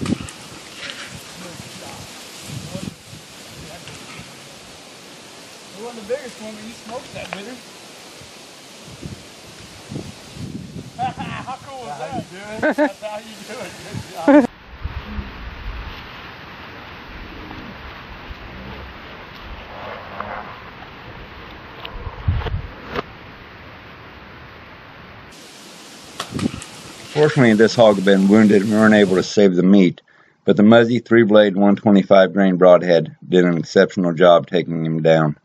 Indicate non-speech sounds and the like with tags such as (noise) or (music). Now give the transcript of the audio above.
It wasn't the biggest one, but you smoked that bitter. (laughs) how cool was that, How you doing? That's how you do it. Good job. (laughs) Fortunately, this hog had been wounded and we weren't able to save the meat, but the Muzzy three blade 125 grain broadhead did an exceptional job taking him down.